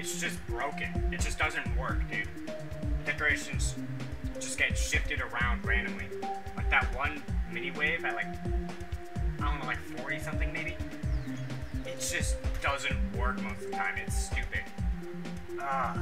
it's just broken. It just doesn't work, dude. The Decorations just get shifted around randomly. Like that one mini wave at like, I don't know, like 40 something maybe? It just doesn't work most of the time. It's stupid. Ugh.